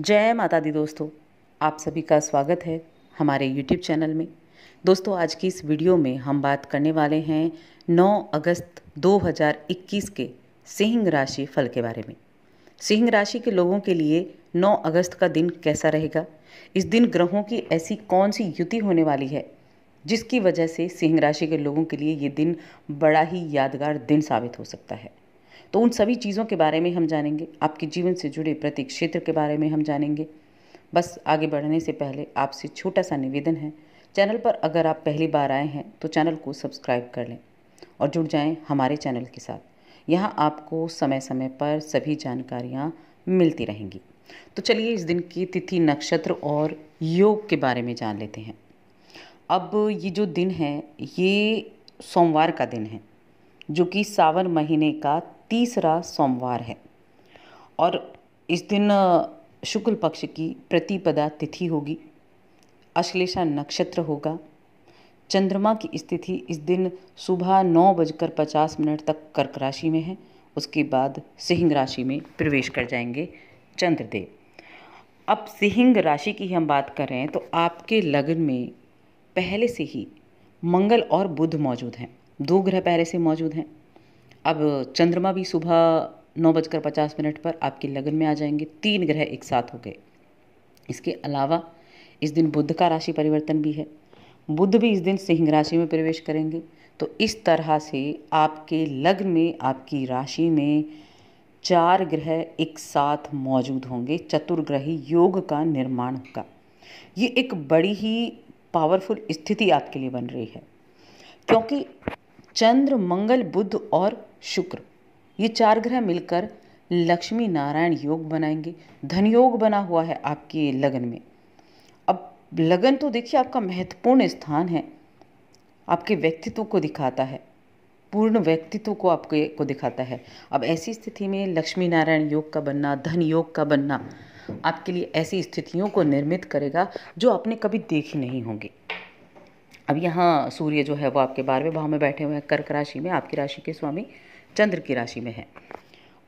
जय माता दी दोस्तों, आप सभी का स्वागत है हमारे YouTube चैनल में। दोस्तों, आज की इस वीडियो में हम बात करने वाले हैं 9 अगस्त 2021 के सिंह राशि फल के बारे में। सिंह राशि के लोगों के लिए 9 अगस्त का दिन कैसा रहेगा? इस दिन ग्रहों की ऐसी कौन सी युति होने वाली है? जिसकी वजह से सिंह राशि के लोगों के लिए ये दिन बड़ा ही यादगार दिन साबित हो सकता है। तो उन सभी चीज़ों के बारे में हम जानेंगे। आपके जीवन से जुड़े प्रत्येक क्षेत्र के बारे में हम जानेंगे। बस आगे बढ़ने से पहले आपसे छोटा सा निवेदन है, चैनल पर अगर आप पहली बार आए हैं तो चैनल को सब्सक्राइब कर लें और जुड़ जाएँ हमारे चैनल के साथ। यहाँ आपको समय समय पर सभी जानकारियाँ मिलती रहेंगी। तो चलिए इस दिन की तिथि नक्षत्र और योग के बारे में जान लेते हैं। अब ये जो दिन है, ये सोमवार का दिन है, जो कि सावन महीने का तीसरा सोमवार है। और इस दिन शुक्ल पक्ष की प्रतिपदा तिथि होगी। अश्लेषा नक्षत्र होगा। चंद्रमा की स्थिति इस दिन सुबह नौ बजकर पचास मिनट तक कर्क राशि में है। उसके बाद सिंह राशि में प्रवेश कर जाएँगे चंद्रदेव। अब सिंह राशि की हम बात करें तो आपके लगन में पहले से ही मंगल और बुध मौजूद हैं। दो ग्रह पहले से मौजूद हैं। अब चंद्रमा भी सुबह नौ बजकर पचास मिनट पर आपके लगन में आ जाएँगे। तीन ग्रह एक साथ हो गए। इसके अलावा इस दिन बुद्ध का राशि परिवर्तन भी है। बुद्ध भी इस दिन सिंह राशि में प्रवेश करेंगे। तो इस तरह से आपके लग्न में, आपकी राशि में चार ग्रह एक साथ मौजूद होंगे। चतुर्ग्रही योग का निर्माण होगा ये एक बड़ी ही पावरफुल स्थिति आपके लिए बन रही है। क्योंकि चंद्र, मंगल बुद्ध और शुक्र। ये चार ग्रह मिलकर लक्ष्मी नारायण योग बनाएँगे। धन योग बना हुआ है आपके लगन में। अब लगन तो देखिए आपका महत्वपूर्ण स्थान है। आपके व्यक्तित्व को दिखाता है। पूर्ण व्यक्तित्व को आपके को दिखाता है। अब ऐसी स्थिति में लक्ष्मी नारायण योग का बनना, धन योग का बनना आपके लिए ऐसी स्थितियों को निर्मित करेगा जो आपने कभी देखी नहीं होंगी। अब यहाँ सूर्य जो है वो आपके बारहवें भाव में बैठे हुए हैं। कर्क राशि में आपकी राशि के स्वामी चंद्र की राशि में है।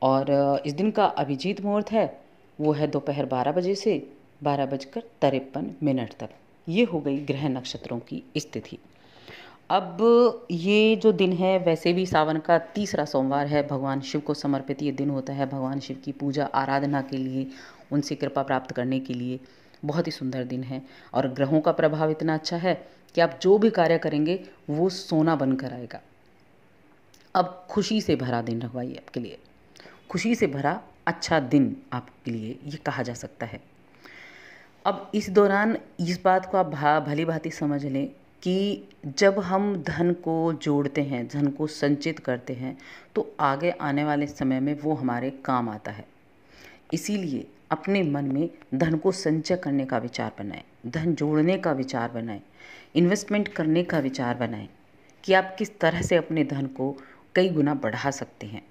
और इस दिन का अभिजीत मुहूर्त है, वो है दोपहर बारह बजे से बारह बजकर तिरपन मिनट तक। ये हो गई ग्रह नक्षत्रों की स्थिति। अब, ये जो दिन है, वैसे भी सावन का तीसरा सोमवार है। भगवान शिव को समर्पित ये दिन होता है, भगवान शिव की पूजा आराधना के लिए, उनसे कृपा प्राप्त करने के लिए। बहुत ही सुंदर दिन है और ग्रहों का प्रभाव इतना अच्छा है कि आप जो भी कार्य करेंगे, वो सोना बनकर आएगा। अब खुशी से भरा दिन रहुआ ये आपके लिए। खुशी से भरा अच्छा दिन आपके लिए ये कहा जा सकता है। अब इस दौरान इस बात को आप भा भली भांति समझ लें कि जब हम धन को जोड़ते हैं, धन को संचित करते हैं तो आगे आने वाले समय में वो हमारे काम आता है। इसीलिए अपने मन में धन को संचय करने का विचार बनाएँ, धन जोड़ने का विचार बनाएँ इन्वेस्टमेंट करने का विचार बनाएँ कि आप किस तरह से अपने धन को कई गुना बढ़ा सकते हैं।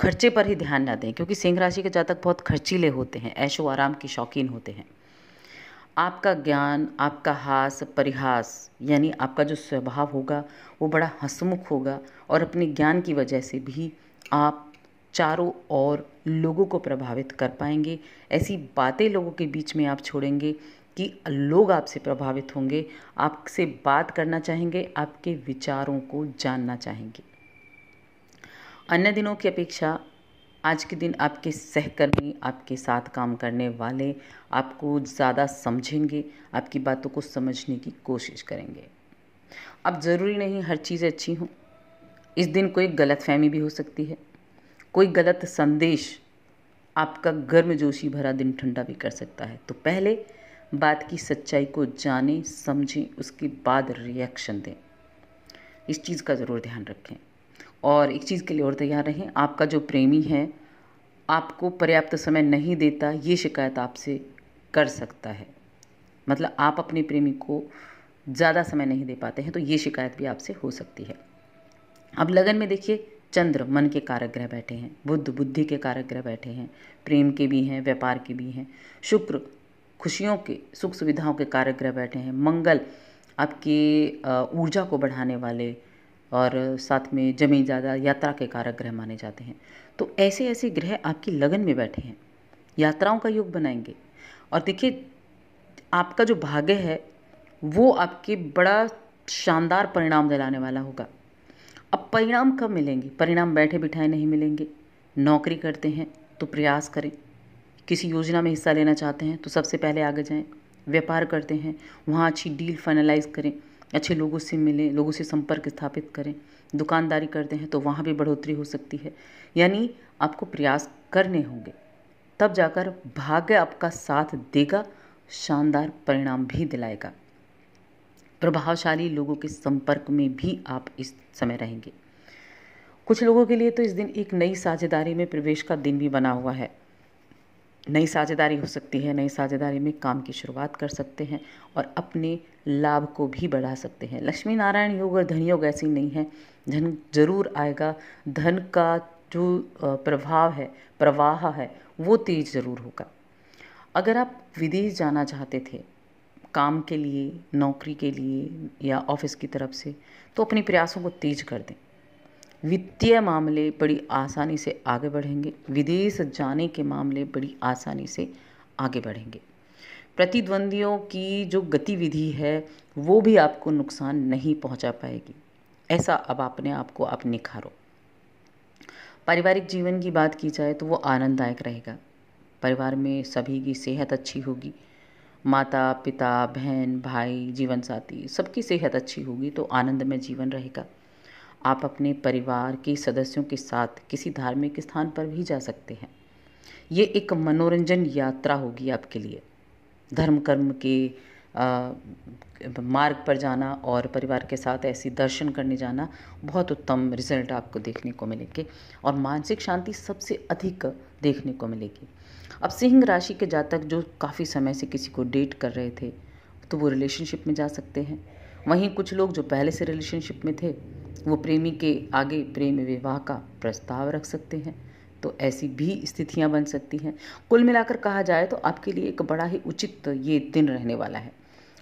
खर्चे पर ही ध्यान ना दें, क्योंकि सिंह राशि के जातक बहुत खर्चीले होते हैं, ऐशो आराम के शौकीन होते हैं। आपका ज्ञान, आपका हास, परिहास, यानी आपका जो स्वभाव होगा, वो बड़ा हंसमुख होगा और अपने ज्ञान की वजह से भी आप चारों ओर लोगों को प्रभावित कर पाएँगे। ऐसी बातें लोगों के बीच में आप छोड़ेंगे कि लोग आपसे प्रभावित होंगे, आपसे बात करना चाहेंगे, आपके विचारों को जानना चाहेंगे। अन्य दिनों की अपेक्षा आज के दिन आपके सहकर्मी, आपके साथ काम करने वाले आपको ज़्यादा समझेंगे, आपकी बातों को समझने की कोशिश करेंगे। अब ज़रूरी नहीं हर चीज़ अच्छी हो। इस दिन कोई गलत फहमी भी हो सकती है। कोई गलत संदेश आपका गर्मजोशी भरा दिन ठंडा भी कर सकता है। तो पहले बात की सच्चाई को जानें, समझें, उसके बाद रिएक्शन दें। इस चीज़ का ज़रूर ध्यान रखें। और एक चीज़ के लिए और तैयार रहें। आपका जो प्रेमी है, आपको पर्याप्त समय नहीं देता, ये शिकायत आपसे कर सकता है। मतलब आप अपने प्रेमी को ज़्यादा समय नहीं दे पाते हैं तो ये शिकायत भी आपसे हो सकती है। अब लगन में देखिए, चंद्र मन के कारक ग्रह बैठे हैं, बुद्ध बुद्धि के कारक ग्रह बैठे हैं, प्रेम के भी हैं, व्यापार के भी हैं। शुक्र खुशियों के, सुख सुविधाओं के कारक ग्रह बैठे हैं। मंगल आपकी ऊर्जा को बढ़ाने वाले और साथ में ज़मीन ज़्यादा यात्रा के कारक ग्रह माने जाते हैं। तो ऐसे ऐसे ग्रह आपकी लगन में बैठे हैं। यात्राओं का योग बनाएँगे। और देखिए, आपका जो भाग्य है, वो आपके बड़ा शानदार परिणाम दिलाने वाला होगा। अब परिणाम कब मिलेंगे? परिणाम बैठे बिठाए नहीं मिलेंगे। नौकरी करते हैं तो प्रयास करें। किसी योजना में हिस्सा लेना चाहते हैं तो सबसे पहले आगे जाएँ। व्यापार करते हैं, वहाँ अच्छी डील फाइनलाइज करें। अच्छे लोगों से मिलें, लोगों से संपर्क स्थापित करें, दुकानदारी करते हैं तो वहाँ भी बढ़ोतरी हो सकती है। यानी आपको प्रयास करने होंगे। तब जाकर भाग्य आपका साथ देगा, शानदार परिणाम भी दिलाएगा। प्रभावशाली लोगों के संपर्क में भी आप इस समय रहेंगे। कुछ लोगों के लिए तो इस दिन एक नई साझेदारी में प्रवेश का दिन भी बना हुआ है। नई साझेदारी हो सकती है, नई साझेदारी में काम की शुरुआत कर सकते हैं और अपने लाभ को भी बढ़ा सकते हैं। लक्ष्मी नारायण योग और धन योग ऐसी नहीं है। धन ज़रूर आएगा। धन का जो प्रभाव है, प्रवाह है, वो तेज ज़रूर होगा। अगर आप विदेश जाना चाहते थे, काम के लिए, नौकरी के लिए या ऑफ़िस की तरफ़ से तो अपने प्रयासों को तेज कर दें। वित्तीय मामले बड़ी आसानी से आगे बढ़ेंगे। विदेश जाने के मामले बड़ी आसानी से आगे बढ़ेंगे। प्रतिद्वंदियों की जो गतिविधि है, वो भी आपको नुकसान नहीं पहुँचा पाएगी। ऐसा अब अपने आप को आप निखारो। पारिवारिक जीवन की बात की जाए तो वो आनंददायक रहेगा। परिवार में सभी की सेहत अच्छी होगी। माता, पिता, बहन, भाई जीवन साथी सबकी सेहत अच्छी होगी तो आनंद में जीवन रहेगा। आप अपने परिवार के सदस्यों के साथ किसी धार्मिक स्थान पर भी जा सकते हैं। ये एक मनोरंजन यात्रा होगी आपके लिए। धर्म कर्म के मार्ग पर जाना और परिवार के साथ ऐसी दर्शन करने जाना बहुत उत्तम रिज़ल्ट आपको देखने को मिलेंगे और मानसिक शांति सबसे अधिक देखने को मिलेगी। अब सिंह राशि के जातक जो काफ़ी समय से किसी को डेट कर रहे थे तो वो रिलेशनशिप में जा सकते हैं। वहीं कुछ लोग जो पहले से रिलेशनशिप में थे वो प्रेमी के आगे प्रेम विवाह का प्रस्ताव रख सकते हैं। तो ऐसी भी स्थितियाँ बन सकती हैं। कुल मिलाकर कहा जाए तो आपके लिए एक बड़ा ही उचित ये दिन रहने वाला है।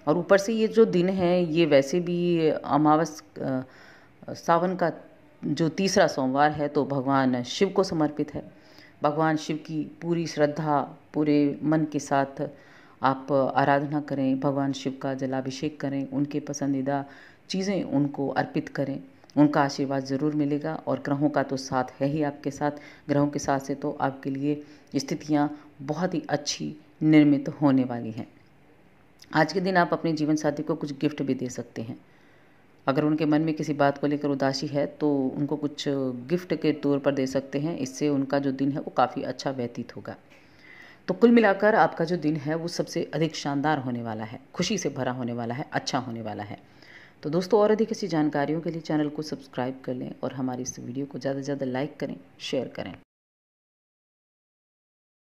और ऊपर से ये जो दिन है, ये वैसे भी अमावस सावन का जो तीसरा सोमवार है तो भगवान शिव को समर्पित है। भगवान शिव की पूरी श्रद्धा, पूरे मन के साथ आप आराधना करें, भगवान शिव का जलाभिषेक करें, उनके पसंदीदा चीज़ें उनको अर्पित करें। उनका आशीर्वाद ज़रूर मिलेगा और ग्रहों का तो साथ है ही आपके साथ। ग्रहों के साथ से तो आपके लिए स्थितियाँ बहुत ही अच्छी निर्मित होने वाली हैं। आज के दिन आप अपने जीवन साथी को कुछ गिफ्ट भी दे सकते हैं। अगर उनके मन में किसी बात को लेकर उदासी है तो उनको कुछ गिफ्ट के तौर पर दे सकते हैं। इससे उनका जो दिन है, वो काफ़ी अच्छा व्यतीत होगा। तो कुल मिलाकर आपका जो दिन है, वो सबसे अधिक शानदार होने वाला है। खुशी से भरा होने वाला है अच्छा होने वाला है। तो दोस्तों, और अधिक ऐसी जानकारियों के लिए चैनल को सब्सक्राइब कर लें और हमारी इस वीडियो को ज़्यादा से ज़्यादा लाइक करें, शेयर करें।